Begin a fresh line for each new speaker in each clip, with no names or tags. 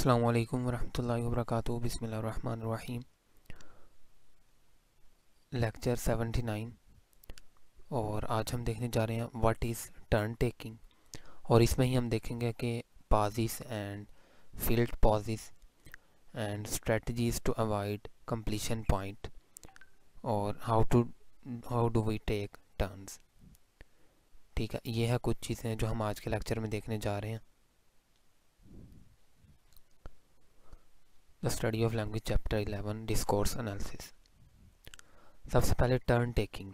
السلام علیکم ورحمۃ اللہ وبرکاتہ۔ بسم اللہ الرحمن الرحیم۔ Lecture seventy nine. اور آج ہم دیکھنے جا رہے ہیں واٹ از ٹرن ٹیکنگ۔ اور اس میں ہی ہم دیکھیں گے کہ pauses and filled pauses and strategies to avoid completion point. اور how to how do we take turns. ٹھیک ہے، یہ ہے کچھ چیزیں جو ہم آج کے لیکچر میں دیکھنے جا رہے ہیں۔ The study of language chapter eleven discourse analysis سب سے پہلے ٹرن ٹیکنگ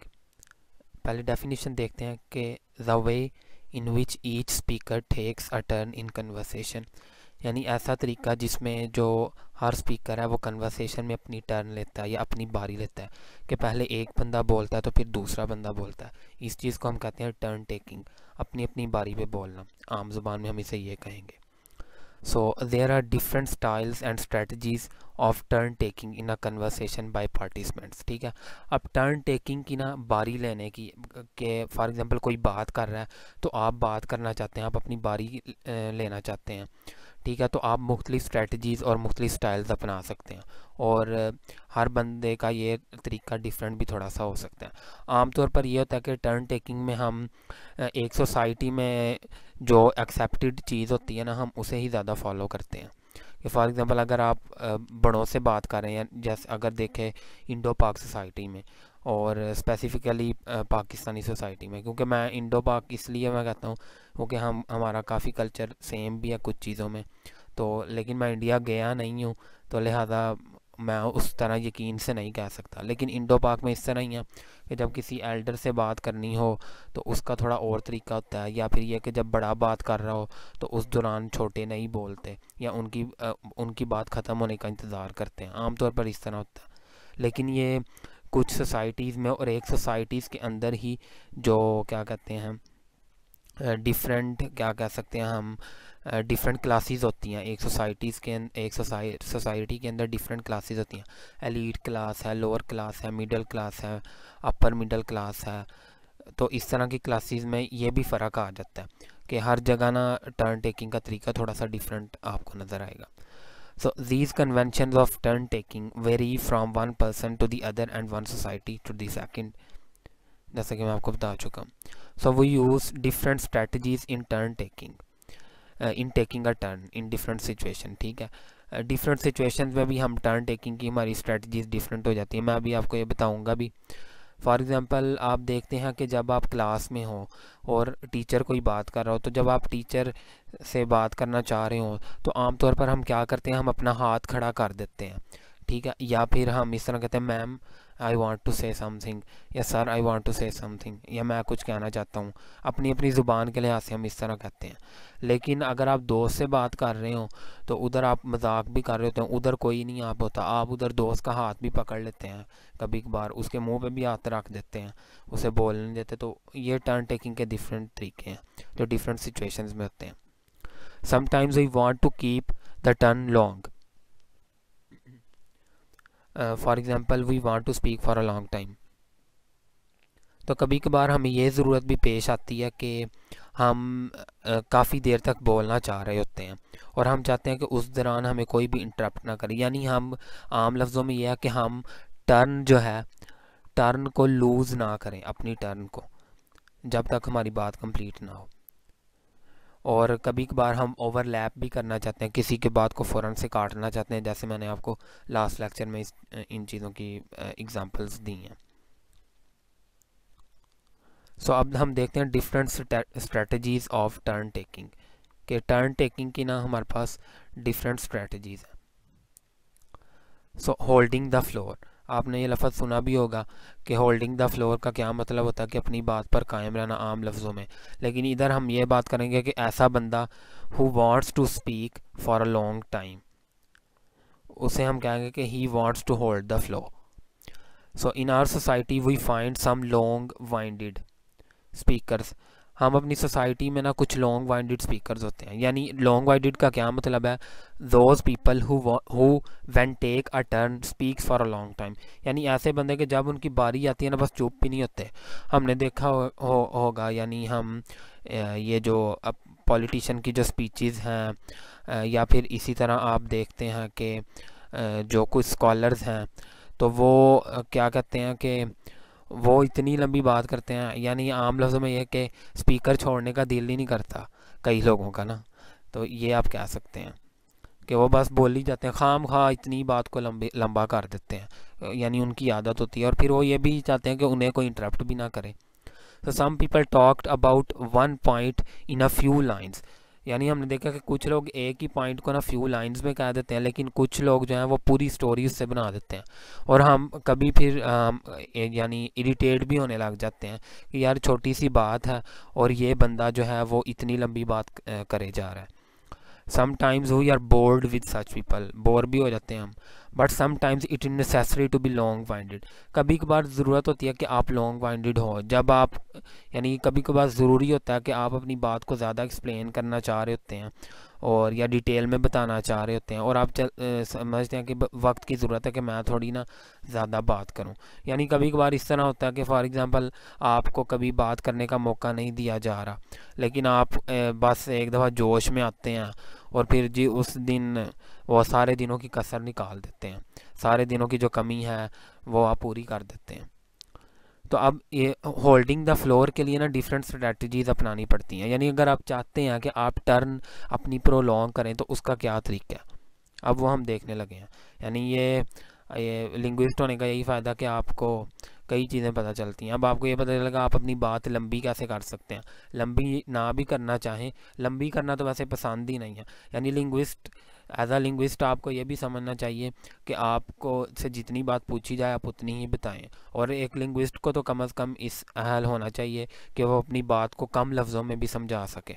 پہلے ڈیفینیشن دیکھتے ہیں کہ the way in which each speaker takes a turn in conversation یعنی ایسا طریقہ جس میں جو ہر اسپیکر ہے وہ کنورسیشن میں اپنی ٹرن لیتا ہے یا اپنی باری لیتا ہے کہ پہلے ایک بندہ بولتا ہے تو پھر دوسرا بندہ بولتا ہے اس چیز کو ہم کہتے ہیں ٹرن ٹیکنگ اپنی اپنی باری پہ بولنا عام زبان میں ہم اسے یہ کہیں گے so there are different styles and strategies of turn taking in a conversation by participants ٹھیک ہے اب ٹرن ٹیکنگ کی نا باری لینے کی کہ فار ایگزامپل کوئی بات کر رہا ہے تو آپ بات کرنا چاہتے ہیں آپ اپنی باری لینا چاہتے ہیں ٹھیک ہے تو آپ مختلف اسٹریٹجیز اور مختلف سٹائلز اپنا سکتے ہیں اور ہر بندے کا یہ طریقہ ڈیفرنٹ بھی تھوڑا سا ہو سکتا ہے عام طور پر یہ ہوتا ہے کہ ٹرن ٹیکنگ میں ہم ایک سوسائٹی میں جو ایکسیپٹیڈ چیز ہوتی ہے نا، ہم اسے ہی زیادہ فالو کرتے ہیں۔ کہ فار ایگزامپل اگر آپ بڑوں سے بات کر رہے ہیں، جیسے اگر دیکھیں انڈو پاک سوسائٹی میں اور اسپیسیفکلی پاکستانی سوسائٹی میں، کیونکہ میں انڈو پاک اس لیے میں کہتا ہوں کیونکہ ہم، ہمارا کافی کلچر سیم بھی ہے کچھ چیزوں میں۔ تو لیکن میں انڈیا گیا نہیں ہوں، تو لہٰذا میں اس طرح یقین سے نہیں کہہ سکتا۔ لیکن انڈو پاک میں اس طرح ہی ہے کہ جب کسی ایلڈر سے بات کرنی ہو تو اس کا تھوڑا اور طریقہ ہوتا ہے یا پھر یہ کہ جب بڑا بات کر رہا ہو تو اس دوران چھوٹے نہیں بولتے یا ان کی ان کی بات ختم ہونے کا انتظار کرتے ہیں۔ عام طور پر اس طرح ہوتا ہے۔ لیکن یہ کچھ سوسائٹیز میں اور ایک سوسائٹیز کے اندر ہی جو کیا کہتے ہیں ڈیفرنٹ کیا کہہ سکتے ہیں ہم ڈیفرنٹ کلاسز ہوتی ہیں۔ ایک سوسائٹیز کے ایک سوسائٹی کے اندر ڈیفرنٹ کلاسز ہوتی ہیں۔ ایلیٹ کلاس ہے لوور کلاس ہے مڈل کلاس ہے اپر مڈل کلاس ہے۔ تو اس طرح کی کلاسز میں یہ بھی فرق آ جاتا ہے کہ ہر جگہ نا ٹرن ٹیکنگ کا طریقہ تھوڑا سا ڈیفرنٹ آپ کو نظر آئے گا۔ So these conventions of turn taking vary from one person to the other and one society to the second جیسا کہ میں آپ کو بتا چکا ہوں۔ So we use different strategies in turn taking in taking a turn in different situation ٹھیک ہے؟ uh, ڈفرینٹ سچویشن میں بھی ہم ٹرن ٹیکنگ کی ہماری اسٹریٹجیز ڈفرینٹ ہو جاتی ہیں۔ میں ابھی آپ کو یہ بتاؤں گا بھی۔ فار ایگزامپل آپ دیکھتے ہیں کہ جب آپ کلاس میں ہوں اور ٹیچر کوئی بات کر رہا ہو، تو جب آپ ٹیچر سے بات کرنا چاہ رہے ہوں، تو عام طور پر ہم کیا کرتے ہیں؟ ہم اپنا ہاتھ کھڑا کر دیتے ہیں، ٹھیک ہے؟ یا پھر ہم اس طرح کہتے ہیں میم آئی وانٹ ٹو سے سم تھنگ یا سر آئی وانٹ ٹو سے سم تھنگ یا میں کچھ کہنا چاہتا ہوں. اپنی اپنی زبان کے لحاظ سے ہم اس طرح کہتے ہیں. لیکن اگر آپ دوست سے بات کر رہے ہوں، تو ادھر آپ مذاق بھی کر رہے ہوتے ہیں. ادھر کوئی نہیں آپ ہوتا. آپ ادھر دوست کا ہاتھ بھی پکڑ لیتے ہیں. کبھی کبھار اس کے منہ پہ بھی ہاتھ رکھ دیتے ہیں. اسے بولنے دیتے. تو یہ ٹرن ٹیکنگ کے ڈفرینٹ طریقے ہیں جو ڈفرینٹ سچویشنز میں ہوتے ہیں. Sometimes we want to keep the turn long for example we want to speak for a long time تو کبھی کبھار ہمیں یہ ضرورت بھی پیش آتی ہے کہ ہم uh, کافی دیر تک بولنا چاہ رہے ہوتے ہیں اور ہم چاہتے ہیں کہ اس دوران ہمیں کوئی بھی انٹرپٹ نہ کرے۔ یعنی ہم عام لفظوں میں یہ ہے کہ ہم ٹرن جو ہے ٹرن کو لوز نہ کریں، اپنی ٹرن کو، جب تک ہماری بات کمپلیٹ نہ ہو۔ اور کبھی کبھار ہم اوور لیپ بھی کرنا چاہتے ہیں، کسی کے بات کو فوراً سے کاٹنا چاہتے ہیں، جیسے میں نے آپ کو لاسٹ لیکچر میں اس، ان چیزوں کی اگزامپلس دی ہیں۔ سو اب ہم دیکھتے ہیں different strategies of turn taking کہ ٹرن ٹیکنگ کی نا ہمارے پاس ڈفرینٹ اسٹریٹجیز ہیں۔ سو ہولڈنگ دا فلور آپ نے یہ لفظ سنا بھی ہوگا کہ ہولڈنگ دا فلور کا کیا مطلب ہوتا ہے کہ اپنی بات پر قائم رہنا عام لفظوں میں۔ لیکن ادھر ہم یہ بات کریں گے کہ ایسا بندہ ہو wants to speak for a long time اسے ہم کہیں گے کہ he wants to hold the floor so in our society we find some long winded speakers ہم اپنی سوسائٹی میں نا کچھ لانگ وائنڈیڈ اسپیکرز ہوتے ہیں۔ یعنی لانگ وائنڈیڈ کا کیا مطلب ہے؟ Those people who when take a turn speaks for a long time یعنی ایسے بندے کہ جب ان کی باری آتی ہے نا، بس چپ بھی نہیں ہوتے۔ ہم نے دیکھا ہوگا یعنی ہم یہ جو پولیٹیشن کی جو سپیچز ہیں یا پھر اسی طرح آپ دیکھتے ہیں کہ جو کچھ اسکالرز ہیں، تو وہ کیا کہتے ہیں کہ وہ اتنی لمبی بات کرتے ہیں یعنی عام لفظوں میں یہ کہ سپیکر چھوڑنے کا دل ہی نہیں کرتا کئی لوگوں کا نا۔ تو یہ آپ کہہ سکتے ہیں کہ وہ بس بول ہی جاتے ہیں، خام خواہ اتنی بات کو لمبی، لمبا کر دیتے ہیں۔ یعنی ان کی عادت ہوتی ہے اور پھر وہ یہ بھی چاہتے ہیں کہ انہیں کوئی انٹرپٹ بھی نہ کرے۔ تو some people talked about one point in a few lines یعنی ہم نے دیکھا کہ کچھ لوگ ایک ہی پوائنٹ کو نا فیو لائنز میں کہہ دیتے ہیں، لیکن کچھ لوگ جو ہیں وہ پوری سٹوری اس سے بنا دیتے ہیں۔ اور ہم کبھی پھر یعنی اریٹیٹ بھی ہونے لگ جاتے ہیں کہ یار چھوٹی سی بات ہے اور یہ بندہ جو ہے وہ اتنی لمبی بات کرے جا رہا ہے۔ Sometimes we are bored with such people bore بھی ہو جاتے ہیں ہم۔ But sometimes it is necessary to be long winded کبھی کبھار ضرورت ہوتی ہے کہ آپ لانگ وائنڈیڈ ہو جب آپ یعنی کبھی کبھار ضروری ہوتا ہے کہ آپ اپنی بات کو زیادہ ایکسپلین کرنا چاہ رہے ہوتے ہیں اور یا ڈیٹیل میں بتانا چاہ رہے ہوتے ہیں اور آپ سمجھتے ہیں کہ وقت کی ضرورت ہے کہ میں تھوڑی نا زیادہ بات کروں یعنی کبھی کبھار اس طرح ہوتا ہے کہ فار ایگزامپل آپ کو کبھی بات کرنے کا موقع نہیں دیا جا رہا لیکن آپ بس ایک دفعہ جوش میں آتے ہیں اور پھر جی اس دن وہ سارے دنوں کی کثر نکال دیتے ہیں۔ سارے دنوں کی جو کمی ہے وہ آپ پوری کر دیتے ہیں۔ تو اب یہ ہولڈنگ دا فلور کے لیے نا ڈیفرنٹ اسٹریٹجیز اپنانی پڑتی ہیں۔ یعنی اگر آپ چاہتے ہیں کہ آپ ٹرن اپنی پرولونگ کریں تو اس کا کیا طریقہ ہے؟ اب وہ ہم دیکھنے لگے ہیں۔ یعنی یہ یہ لنگوسٹ ہونے کا یہی فائدہ کہ آپ کو کئی چیزیں پتہ چلتی ہیں۔ اب آپ کو یہ پتہ چلے گا آپ اپنی بات لمبی کیسے کر سکتے ہیں۔ لمبی نہ بھی کرنا چاہیں، لمبی کرنا تو ویسے پسند ہی نہیں ہے۔ یعنی لنگوسٹ ایز اے لنگوسٹ آپ کو یہ بھی سمجھنا چاہیے کہ آپ کو سے جتنی بات پوچھی جائے آپ اتنی ہی بتائیں۔ اور ایک لنگوسٹ کو تو کم از کم اس اہل ہونا چاہیے کہ وہ اپنی بات کو کم لفظوں میں بھی سمجھا سکے۔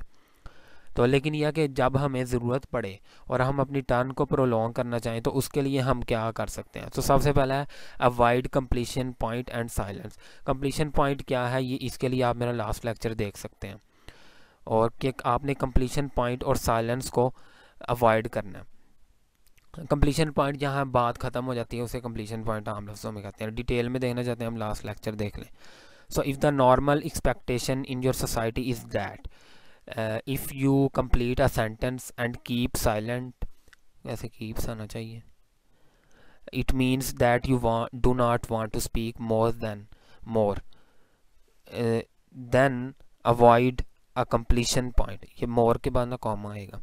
تو لیکن یہ کہ جب ہمیں ضرورت پڑے اور ہم اپنی ٹرن کو پرولونگ کرنا چاہیں تو اس کے لیے ہم کیا کر سکتے ہیں؟ تو سب سے پہلا ہے avoid completion point and silence completion point کیا ہے؟ یہ اس کے لیے آپ میرا لاسٹ لیکچر دیکھ سکتے ہیں اور کہ آپ نے کمپلیشن پوائنٹ اور سائلنس کو اوائڈ کرنا ہے۔ کمپلیشن پوائنٹ جہاں بات ختم ہو جاتی ہے، اسے کمپلیشن پوائنٹ عام لفظوں میں کہتے ہیں۔ ڈیٹیل میں دیکھنا چاہتے ہیں، ہم لاسٹ لیکچر دیکھ لیں۔ So if the normal expectation in your society is that if you complete a sentence and keep silent ویسے کیپس آنا چاہیے it means that you do not want to speak more than more than avoid a completion point یہ more کے بعد نہ کام آئے گا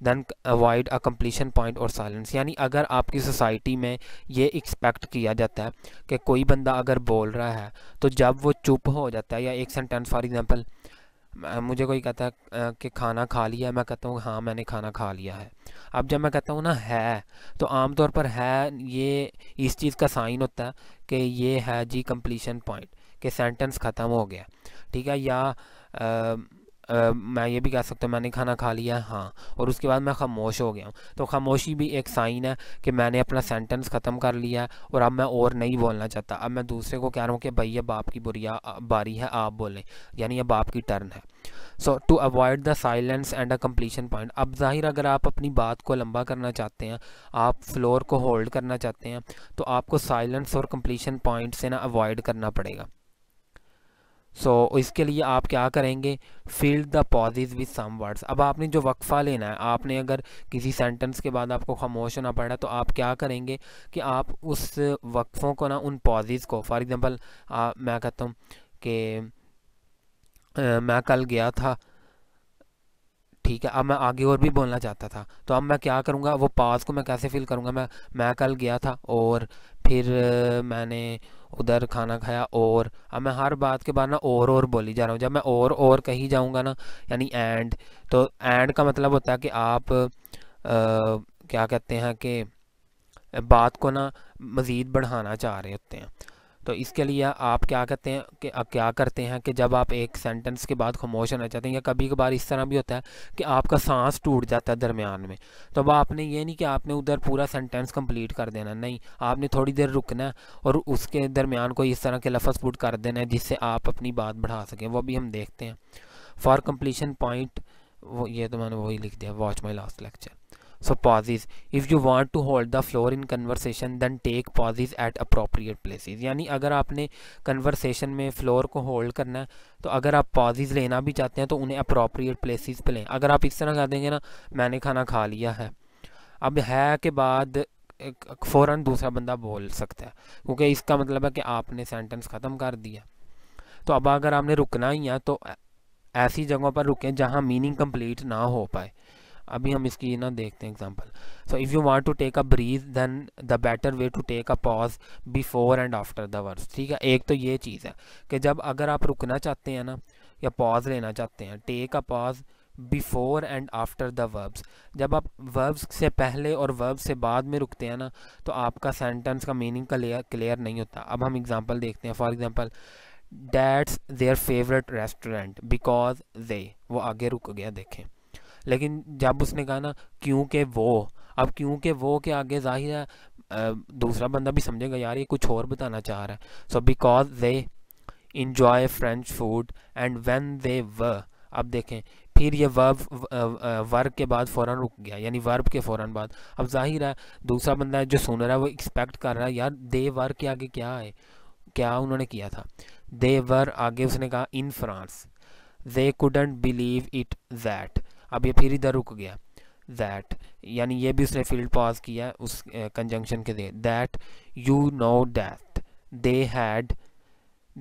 then avoid a completion point اور سائلنس یعنی اگر آپ کی سوسائٹی میں یہ ایکسپیکٹ کیا جاتا ہے کہ کوئی بندہ اگر بول رہا ہے تو جب وہ چپ ہو جاتا ہے یا ایک سینٹینس فار ایگزامپل مجھے کوئی کہتا ہے کہ کھانا کھا لیا ہے، میں کہتا ہوں ہاں میں نے کھانا کھا لیا ہے۔ اب جب میں کہتا ہوں نا ہے، تو عام طور پر ہے یہ اس چیز کا سائن ہوتا ہے کہ یہ ہے جی کمپلیشن پوائنٹ، کہ سینٹنس ختم ہو گیا۔ ٹھیک ہے، یا میں یہ بھی کہہ سکتا ہوں، میں نے کھانا کھا لیا ہاں اور اس کے بعد میں خاموش ہو گیا ہوں۔ تو خاموشی بھی ایک سائن ہے کہ میں نے اپنا سینٹنس ختم کر لیا ہے اور اب میں اور نہیں بولنا چاہتا۔ اب میں دوسرے کو کہہ رہا ہوں کہ بھائی اب آپ کی بریا باری ہے، آپ بولیں۔ یعنی اب آپ کی ٹرن ہے۔ So to avoid the silence and a completion point اب ظاہر اگر آپ اپنی بات کو لمبا کرنا چاہتے ہیں، آپ فلور کو ہولڈ کرنا چاہتے ہیں، تو آپ کو سائلنس اور کمپلیشن پوائنٹ سے نا اوائڈ کرنا پڑے گا۔ سو so, اس کے لیے آپ کیا کریں گے? Filled the pauses with some words اب آپ نے جو وقفہ لینا ہے آپ نے اگر کسی سینٹنس کے بعد آپ کو خاموش ہونا پڑا تو آپ کیا کریں گے کہ آپ اس وقفوں کو نا ان پازیز کو فار ایگزامپل میں کہتا ہوں کہ میں کل گیا تھا ٹھیک ہے، اب میں آگے اور بھی بولنا چاہتا تھا۔ تو اب میں کیا کروں گا؟ وہ پاس کو میں کیسے فیل کروں گا؟ میں میں کل گیا تھا اور پھر میں نے ادھر کھانا کھایا اور، اب میں ہر بات کے بعد نا اور اور بولی جا رہا ہوں۔ جب میں اور اور کہیں جاؤں گا نا یعنی اینڈ، تو اینڈ کا مطلب ہوتا ہے کہ آپ کیا کہتے ہیں کہ بات کو نا مزید بڑھانا چاہ رہے ہوتے ہیں۔ تو اس کے لیے آپ کیا کہتے ہیں کہ کیا کرتے ہیں کہ جب آپ ایک سینٹنس کے بعد خاموش ہونا چاہتے ہیں یا کبھی کبھار اس طرح بھی ہوتا ہے کہ آپ کا سانس ٹوٹ جاتا ہے درمیان میں، تو اب آپ نے یہ نہیں کہ آپ نے ادھر پورا سینٹینس کمپلیٹ کر دینا، نہیں، آپ نے تھوڑی دیر رکنا ہے اور اس کے درمیان کوئی اس طرح کے لفظ پوٹ کر دینا ہے جس سے آپ اپنی بات بڑھا سکیں، وہ بھی ہم دیکھتے ہیں۔ فار کمپلیشن پوائنٹ وہ یہ تو میں نے وہی لکھ دیا watch my last lecture so pauses if you want to hold the floor in conversation then take pauses at appropriate places یعنی اگر آپ نے کنورسیشن میں فلور کو ہولڈ کرنا ہے تو اگر آپ پازیز لینا بھی چاہتے ہیں تو انہیں اپروپریٹ پلیسز پہ لیں اگر آپ اس طرح کہہ دیں گے نا میں نے کھانا کھا لیا ہے اب ہے کے بعد فوراً دوسرا بندہ بول سکتا ہے کیونکہ اس کا مطلب ہے کہ آپ نے سینٹنس ختم کر دیا تو اب اگر آپ نے رکنا ہی ہے تو ایسی جگہوں پر رکیں جہاں میننگ کمپلیٹ نہ ہو پائے ابھی ہم اس کی نہ دیکھتے ہیں example so if you want to take a breeze then the better way to take a pause before and after the verbs ٹھیک ہے؟ ایک تو یہ چیز ہے کہ جب اگر آپ رکنا چاہتے ہیں نا، یا پاز لینا چاہتے ہیں take a pause before and after the verbs جب آپ وربس سے پہلے اور وربس سے بعد میں رکتے ہیں نا، تو آپ کا سینٹنس کا میننگ کلیئر کلیئر نہیں ہوتا. اب ہم اگزامپل دیکھتے ہیں. For example that's their favourite restaurant because they وہ آگے رک گیا، دیکھیں. لیکن جب اس نے کہا نا کیونکہ وہ، اب کیونکہ وہ کے آگے ظاہر ہے دوسرا بندہ بھی سمجھے گا یار، یہ کچھ اور بتانا چاہ رہا ہے۔ So because they enjoy French food and when they و اب دیکھیں، پھر یہ ورب ورب کے بعد فوراً رک گیا یعنی ورب کے فوراً بعد۔ اب ظاہر ہے، دوسرا بندہ جو سن رہا ہے، وہ ایکسپیکٹ کر رہا ہے، یار دے ور کے آگے کیا ہے؟ کیا انہوں نے کیا تھا؟ دے ور آگے اس نے کہا in France they couldn't believe it that اب یہ پھر ادھر رک گیا۔ دیٹ یعنی یہ بھی اس نے فیلڈ پاز کیا اس کنجنکشن کے they that you know that they had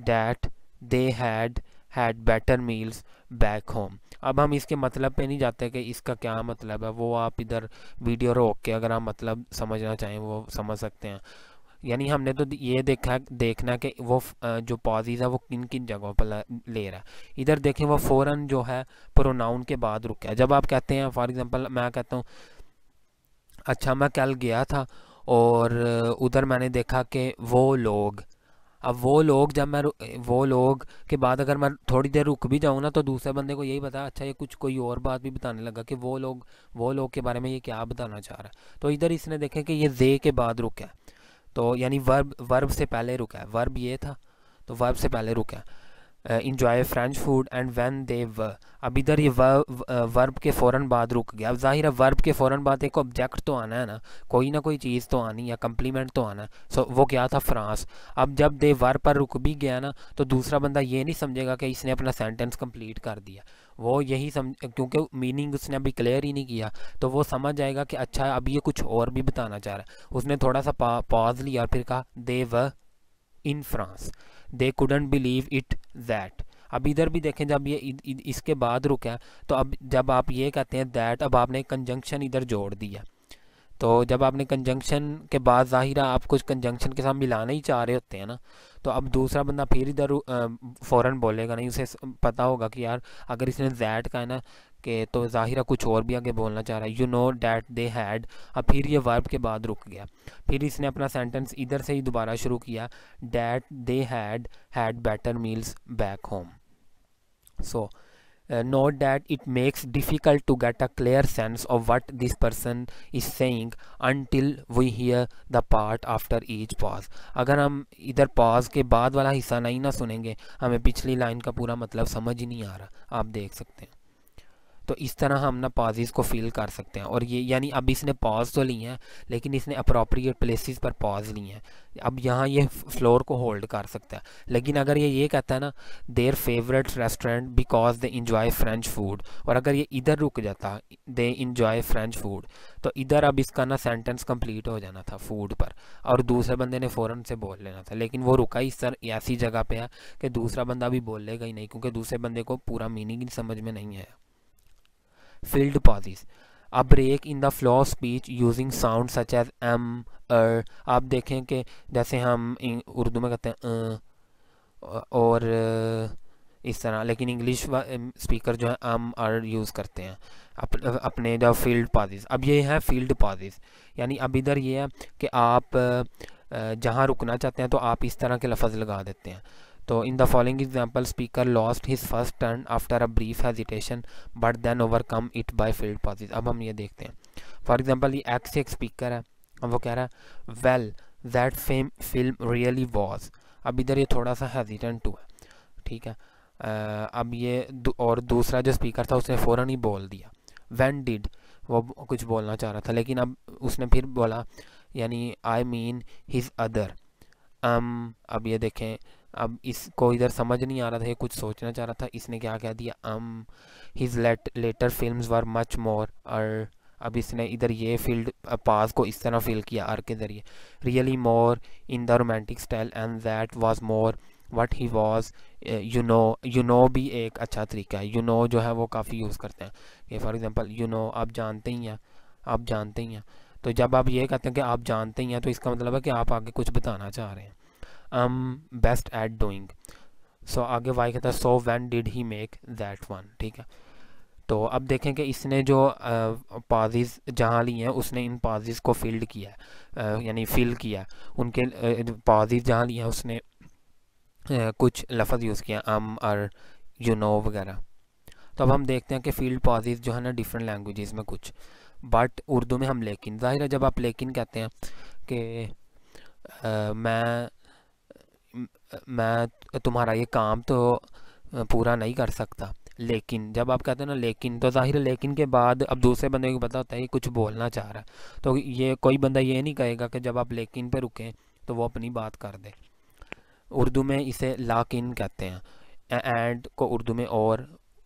that they had had better meals back home اب ہم اس کے مطلب پہ نہیں جاتے کہ اس کا کیا مطلب ہے۔ وہ آپ ادھر ویڈیو روک کے اگر آپ مطلب سمجھنا چاہیں وہ سمجھ سکتے ہیں۔ یعنی ہم نے تو یہ دیکھا دیکھنا کہ وہ جو پازیز ہے وہ کن کن جگہوں پر لے رہا ہے۔ ادھر دیکھیں وہ فوراً جو ہے پروناؤن کے بعد رکا ہے۔ جب آپ کہتے ہیں، فار ایگزامپل میں کہتا ہوں اچھا میں کل گیا تھا اور ادھر میں نے دیکھا کہ وہ لوگ، اب وہ لوگ جب میں وہ لوگ کے بعد اگر میں تھوڑی دیر رک بھی جاؤں نا تو دوسرے بندے کو یہی بتا اچھا یہ کچھ کوئی اور بات بھی بتانے لگا کہ وہ لوگ وہ لوگ کے بارے میں یہ کیا بتانا چاہ رہا ہے۔ تو ادھر اس نے دیکھیں کہ یہ زے کے بعد رکا ہے۔ تو یعنی ورب ورب سے پہلے رکا ہے۔ ورب یہ تھا، تو ورب سے پہلے رکا ہے۔ Enjoy French food and when they و اب ادھر یہ ورب کے فوراً بعد رک گیا۔ اب ظاہر ہے ورب کے فوراً بعد ایک آبجیکٹ تو آنا ہے نا۔ کوئی نہ کوئی چیز تو آنی یا کمپلیمنٹ تو آنا ہے۔ سو وہ کیا تھا؟ فرانس اب جب دے ور پر رک بھی گیا نا، تو دوسرا بندہ یہ نہیں سمجھے گا کہ اس نے اپنا سینٹنس کمپلیٹ کر دیا۔ وہ یہی سمجھ کیونکہ میننگ اس نے ابھی کلیئر ہی نہیں کیا، تو وہ سمجھ جائے گا کہ اچھا اب یہ کچھ اور بھی بتانا چاہ رہا ہے۔ اس نے تھوڑا سا پاز لیا اور پھر کہا دے و in France they couldn't believe it that اب ادھر بھی دیکھیں، جب یہ اس کے بعد رکا تو اب جب آپ یہ کہتے ہیں دیٹ اب آپ نے کنجنکشن ادھر جوڑ دیا۔ تو جب آپ نے کنجنکشن کے بعد ظاہرہ آپ کچھ کنجنکشن کے ساتھ ملانا ہی چاہ رہے ہوتے ہیں نا، تو اب دوسرا بندہ پھر ادھر فوراً بولے گا نہیں اسے پتہ ہوگا کہ یار اگر اس نے زیڈ کا ہے نا کہ تو ظاہرہ کچھ اور بھی آگے بولنا چاہ رہا ہے you know that they had اب پھر یہ ورب کے بعد رک گیا۔ پھر اس نے اپنا سینٹنس ادھر سے ہی دوبارہ شروع کیا that they had had better meals back home so note that it makes difficult to get a clear sense of what this person is saying until we hear the part after each pause اگر ہم ادھر پاز کے بعد والا حصہ نہیں نہ سنیں گے ہمیں پچھلی لائن کا پورا مطلب سمجھ ہی نہیں آ رہا آپ دیکھ سکتے ہیں تو اس طرح ہم نا پازیز کو فیل کر سکتے ہیں اور یہ یعنی اب اس نے پاز تو لی ہیں، لیکن اس نے اپروپریٹ پلیسز پر پاز لی ہیں۔ اب یہاں یہ فلور کو ہولڈ کر سکتا ہے۔ لیکن اگر یہ یہ کہتا ہے نا their favourite restaurant because they enjoy French food اور اگر یہ ادھر رک جاتا دے انجوائے فرینچ فوڈ تو ادھر اب اس کا نا سینٹنس کمپلیٹ ہو جانا تھا فوڈ پر۔ اور دوسرے بندے نے فوراً سے بول لینا تھا۔ لیکن وہ رکا اس طرح، ایسی جگہ پہ ہے کہ دوسرا بندہ بھی بول لے گا ہی نہیں، کیونکہ دوسرے بندے کو پورا میننگ سمجھ میں نہیں ہے فیلڈ پازیز اب break in the flow speech using sound such as um uh آپ دیکھیں کہ جیسے ہم اردو میں کہتے ہیں اور اس طرح، لیکن انگلش اسپیکر جو ہے ایم ار یوز کرتے ہیں اپنے جو فیلڈ پازیز اب یہ ہے فیلڈ پازیز یعنی اب ادھر یہ ہے کہ آپ جہاں رکنا چاہتے ہیں تو آپ اس طرح کے لفظ لگا دیتے ہیں۔ تو in the following example speaker lost his first turn after a brief hesitation but then overcome it by filled pauses اب ہم یہ دیکھتے ہیں۔ فار ایگزامپل یہ ایکس ایک اسپیکر ہے۔ اب وہ کہہ رہا ہے well that fame film really was اب ادھر یہ تھوڑا سا ہیزیٹنٹ ہوا۔ ہے ٹھیک ہے۔ اب یہ اور دوسرا جو اسپیکر تھا، اس نے فوراً ہی بول دیا۔ وین ڈیڈ وہ کچھ بولنا چاہ رہا تھا، لیکن اب اس نے پھر بولا یعنی آئی مین ہز ادر ام، اب یہ دیکھیں۔ اب اس کو ادھر سمجھ نہیں آ رہا تھا، یہ کچھ سوچنا چاہ رہا تھا۔ اس نے کیا کہہ دیا؟ ام his later films were much more اور اب اس نے ادھر یہ فیلڈ پاس کو اس طرح فیل کیا ار کے ذریعے۔ Really more in the romantic style and that was more what he was you know you know بھی ایک اچھا طریقہ ہے۔ یو نو جو ہے وہ کافی یوز کرتے ہیں۔ کہ فار ایگزامپل یو نو آپ جانتے ہی ہیں، آپ جانتے ہی ہیں۔ تو جب آپ یہ کہتے ہیں کہ آپ جانتے ہی ہیں، تو اس کا مطلب ہے کہ آپ آگے کچھ بتانا چاہ رہے ہیں۔ ام بیسٹ ایٹ ڈوئنگ سو آگے وائی کہتا ہے so when did he make that one ٹھیک ہے؟ تو اب دیکھیں کہ اس نے جو پازیز جہاں لی ہیں، اس نے ان پازیز کو فیلڈ کیا ہے۔ یعنی فل کیا ہے۔ ان کے پازیز جہاں لی ہیں، اس نے کچھ لفظ یوز کیا ام اور یو نو وغیرہ۔ تو اب ہم دیکھتے ہیں کہ فیلڈ پازیز جو ہے نا ڈفرینٹ لینگویجز میں کچھ۔ بٹ اردو میں ہم لیکن، ظاہر ہے جب آپ لیکن کہتے ہیں کہ میں میں تمہارا یہ کام تو پورا نہیں کر سکتا۔ لیکن جب آپ کہتے ہیں نا لیکن، تو ظاہر لیکن کے بعد اب دوسرے بندے کو پتہ ہوتا ہے یہ کچھ بولنا چاہ رہا ہے۔ تو یہ کوئی بندہ یہ نہیں کہے گا کہ جب آپ لیکن پہ رکیں تو وہ اپنی بات کر دے۔ اردو میں اسے لاکن کہتے ہیں۔ اینڈ کو اردو میں اور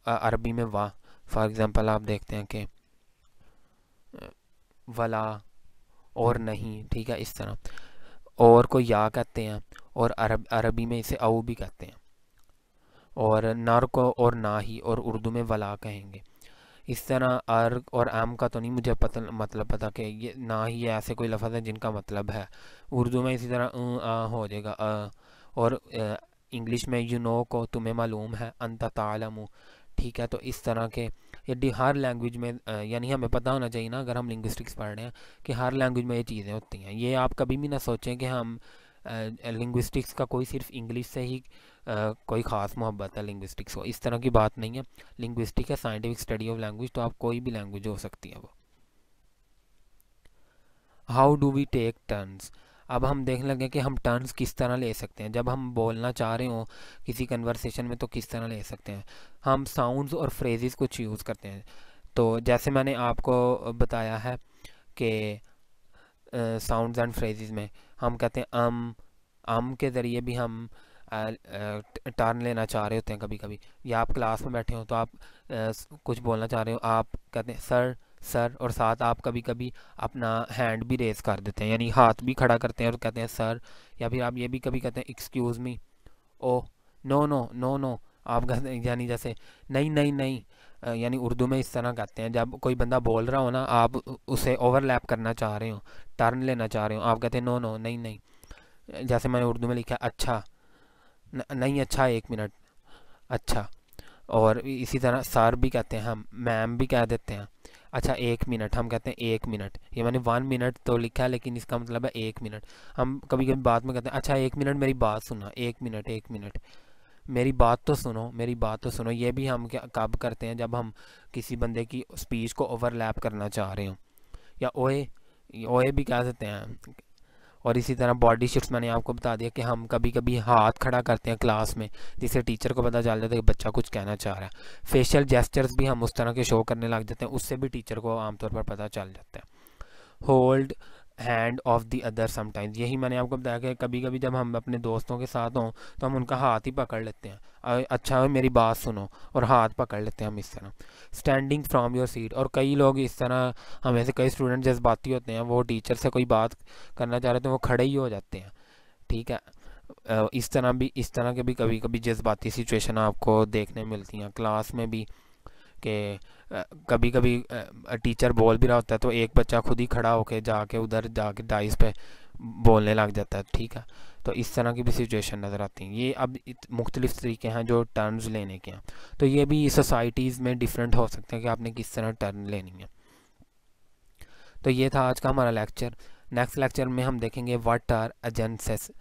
عربی میں واہ فار ایگزامپل آپ دیکھتے ہیں کہ ولا اور نہیں، ٹھیک ہے، اس طرح۔ اور کو یا کہتے ہیں۔ اور عرب، عربی میں اسے او بھی کہتے ہیں۔ اور نر کو اور نہ ہی اور اردو میں ولا کہیں گے۔ اس طرح ار اور ایم کا تو نہیں، مجھے پتہ مطلب پتہ کہ یہ نہ ہی ایسے کوئی لفظ ہے جن کا مطلب ہے۔ اردو میں اسی طرح آ ہو جائے گا اور انگلش میں یو نو کو تمہیں معلوم ہے، انت تعلم ٹھیک ہے، تو اس طرح کے یہ ہر لینگویج میں یعنی ہمیں پتہ ہونا چاہیے نا، اگر ہم لنگوسٹکس پڑھ رہے ہیں، کہ ہر لینگویج میں یہ چیزیں ہوتی ہیں۔ یہ آپ کبھی بھی نہ سوچیں کہ ہم لنگوسٹکس کا کوئی صرف انگلش سے ہی کوئی خاص محبت ہے لنگوسٹکس کو۔ اس طرح کی بات نہیں ہے۔ لنگوسٹک ہے سائنٹیفک اسٹڈی آف لینگویج تو آپ کوئی بھی لینگویج ہو سکتی ہے وہ۔ How do we take turns اب ہم دیکھنے لگے کہ ہم ٹرنس کس طرح لے سکتے ہیں۔ جب ہم بولنا چاہ رہے ہوں کسی کنورسیشن میں، تو کس طرح لے سکتے ہیں؟ ہم ساؤنڈز اور فریزز کچھ یوز کرتے ہیں۔ تو جیسے میں نے آپ کو بتایا ہے کہ ساؤنڈز اینڈ فریزز میں ہم کہتے ہیں ام ام کے ذریعے بھی ہم ٹرن لینا چاہ رہے ہوتے ہیں کبھی کبھی، یا آپ کلاس میں بیٹھے ہوں تو آپ کچھ بولنا چاہ رہے ہو، آپ کہتے ہیں سر سر، اور ساتھ آپ کبھی کبھی اپنا ہینڈ بھی ریز کر دیتے ہیں یعنی ہاتھ بھی کھڑا کرتے ہیں اور کہتے ہیں سر، یا پھر آپ یہ بھی کبھی کہتے ہیں ایکسکیوز می او نو نو نو نو آپ کہتے ہیں یعنی جیسے نہیں نہیں نہیں یعنی اردو میں اس طرح کہتے ہیں، جب کوئی بندہ بول رہا ہو نا، آپ اسے اوور لیپ کرنا چاہ رہے ہو ٹرن لینا چاہ رہے ہو آپ کہتے ہیں نو نو نہیں نہیں، جیسے میں نے اردو میں لکھا اچھا نہیں اچھا ایک منٹ اچھا اور اسی طرح سر بھی کہتے ہیں ہم میم بھی کہہ دیتے ہیں اچھا ایک منٹ، ہم کہتے ہیں ایک منٹ، یہ میں نے ون منٹ تو لکھا ہے، لیکن اس کا مطلب ہے ایک منٹ، ہم کبھی کبھی بات میں کہتے ہیں اچھا ایک منٹ، میری بات سنا ایک منٹ ایک منٹ میری بات تو سنو، میری بات تو سنو، یہ بھی ہم کب کرتے ہیں جب ہم کسی بندے کی اسپیچ کو اوور لیپ کرنا چاہ رہے ہوں؟ یا اوے اوے بھی کہہ دیتے ہیں۔ اور اسی طرح باڈی شفٹس میں نے آپ کو بتا دیا کہ ہم کبھی کبھی ہاتھ کھڑا کرتے ہیں کلاس میں جس سے ٹیچر کو پتہ چل جاتا ہے کہ بچہ کچھ کہنا چاہ رہا ہے۔ فیشیل جیسچرز بھی ہم اس طرح کے شو کرنے لگ جاتے ہیں، اس سے بھی ٹیچر کو عام طور پر پتہ چل جاتا ہے۔ Hold hand of the other sometimes یہی میں نے آپ کو بتایا کہ کبھی کبھی جب ہم اپنے دوستوں کے ساتھ ہوں تو ہم ان کا ہاتھ ہی پکڑ لیتے ہیں۔ اچھا میری بات سنو، اور ہاتھ پکڑ لیتے ہیں ہم اس طرح۔ اسٹینڈنگ فرام یور سیٹ اور کئی لوگ اس طرح ہمیں سے، کئی اسٹوڈنٹ جذباتی ہوتے ہیں، وہ ٹیچر سے کوئی بات کرنا چاہ رہے ہیں وہ کھڑے ہی ہو جاتے ہیں۔ ٹھیک ہے؟ اس طرح بھی، اس طرح کے بھی کبھی کبھی جذباتی سچویشن آپ کو دیکھنے ملتی ہیں۔ کلاس میں بھی کہ کبھی کبھی ٹیچر بول بھی رہا ہوتا ہے تو ایک بچہ خود ہی کھڑا ہو کے جا کے ادھر جا کے ڈائس پہ بولنے لگ جاتا ہے، ٹھیک ہے؟ تو اس طرح کی بھی سچویشن نظر آتی ہیں۔ یہ اب مختلف طریقے ہیں جو ٹرنز لینے کے ہیں۔ تو یہ بھی سوسائٹیز میں ڈفرینٹ ہو سکتے ہیں کہ آپ نے کس طرح ٹرن لینی ہے۔ تو یہ تھا آج کا ہمارا لیکچر نیکسٹ لیکچر میں ہم دیکھیں گے what are agencies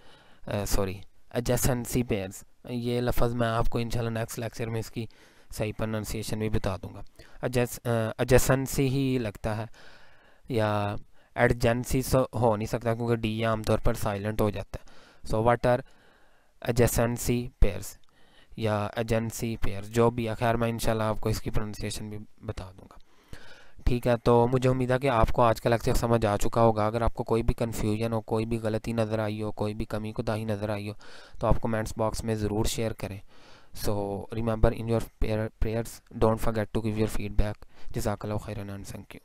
sorry adjacency pairs یہ لفظ میں آپ کو انشاءاللہ نیکسٹ لیکچر میں اس کی صحیح پرننسیشن بھی بتا دوں گا۔ ایڈجس سے ہی لگتا ہے، یا ایڈجنسی ہو نہیں سکتا کیونکہ ڈی عام طور پر سائلنٹ ہو جاتا ہے۔ So what are adjacency pairs یا ایجنسی پیئرس جو بھی ہے، خیر میں انشاءاللہ آپ کو اس کی پروننسیشن بھی بتا دوں گا۔ ٹھیک ہے، تو مجھے امید ہے کہ آپ کو آج کا لیکچر سمجھ آ چکا ہوگا۔ اگر آپ کو کوئی بھی کنفیوژن ہو، کوئی بھی غلطی نظر آئی ہو، کوئی بھی کمی کوتاہی نظر آئی ہو، تو آپ کومنٹس باکس میں ضرور شیئر کریں۔ so remember in your prayers don't forget to give your feedback. Jazakallah khairan and thank you.